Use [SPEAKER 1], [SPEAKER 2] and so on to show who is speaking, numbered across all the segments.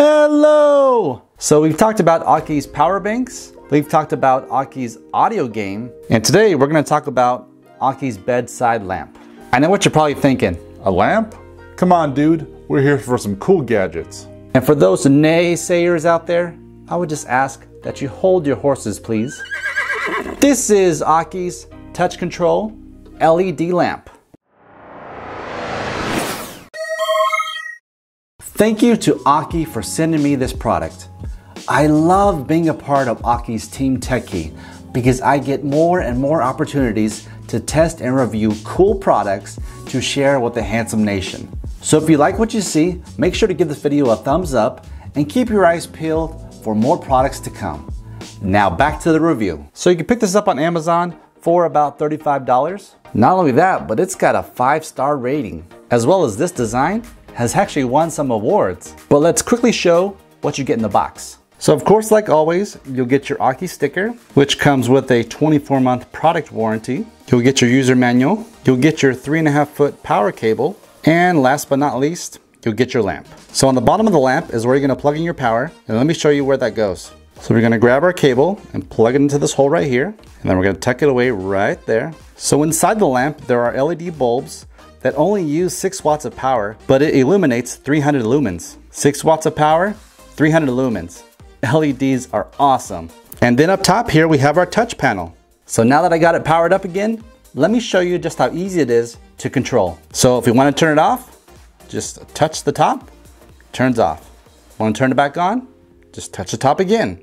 [SPEAKER 1] Hello! So we've talked about Aukey's power banks, we've talked about Aukey's audio game, and today we're gonna talk about Aukey's bedside lamp. I know what you're probably thinking.
[SPEAKER 2] A lamp? Come on, dude. We're here for some cool gadgets.
[SPEAKER 1] And for those naysayers out there, I would just ask that you hold your horses, please. This is Aukey's touch control LED lamp. Thank you to Aukey for sending me this product. I love being a part of Aukey's Team Techkey because I get more and more opportunities to test and review cool products to share with the handsome nation. So if you like what you see, make sure to give this video a thumbs up and keep your eyes peeled for more products to come. Now back to the review. So you can pick this up on Amazon for about $35. Not only that, but it's got a five star rating. As well as this design, has actually won some awards. But let's quickly show what you get in the box. So of course, like always, you'll get your Aukey sticker, which comes with a 24 month product warranty. You'll get your user manual. You'll get your three and a half foot power cable. And last but not least, you'll get your lamp. So on the bottom of the lamp is where you're gonna plug in your power. And let me show you where that goes. So we're gonna grab our cable and plug it into this hole right here. And then we're gonna tuck it away right there. So inside the lamp, there are LED bulbs that only use 6 watts of power, but it illuminates 300 lumens. 6 watts of power, 300 lumens. LEDs are awesome. And then up top here we have our touch panel. So now that I got it powered up again, let me show you just how easy it is to control. So if you want to turn it off, just touch the top, turns off. Want to turn it back on? Just touch the top again,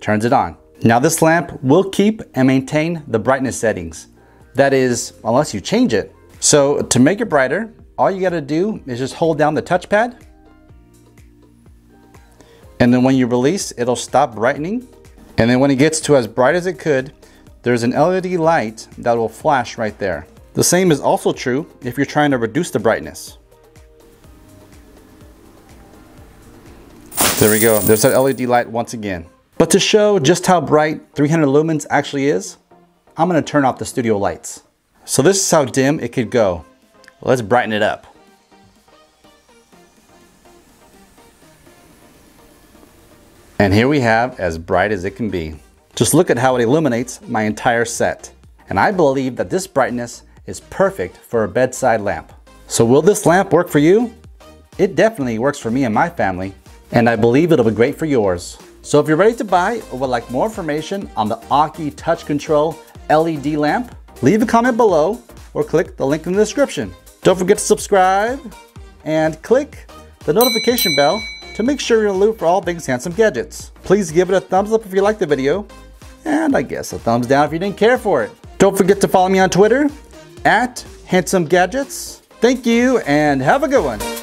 [SPEAKER 1] turns it on. Now this lamp will keep and maintain the brightness settings. That is, unless you change it, so to make it brighter, all you gotta do is just hold down the touchpad. And then when you release, it'll stop brightening. And then when it gets to as bright as it could, there's an LED light that will flash right there. The same is also true if you're trying to reduce the brightness. There we go, there's that LED light once again. But to show just how bright 300 lumens actually is, I'm gonna turn off the studio lights. So this is how dim it could go. Let's brighten it up. And here we have as bright as it can be. Just look at how it illuminates my entire set. And I believe that this brightness is perfect for a bedside lamp. So will this lamp work for you? It definitely works for me and my family, and I believe it'll be great for yours. So if you're ready to buy or would like more information on the Aukey Touch Control LED lamp, leave a comment below or click the link in the description. Don't forget to subscribe and click the notification bell to make sure you're in the loop for all things handsome gadgets. Please give it a thumbs up if you liked the video, and I guess a thumbs down if you didn't care for it. Don't forget to follow me on Twitter at Handsome Gadgets. Thank you and have a good one.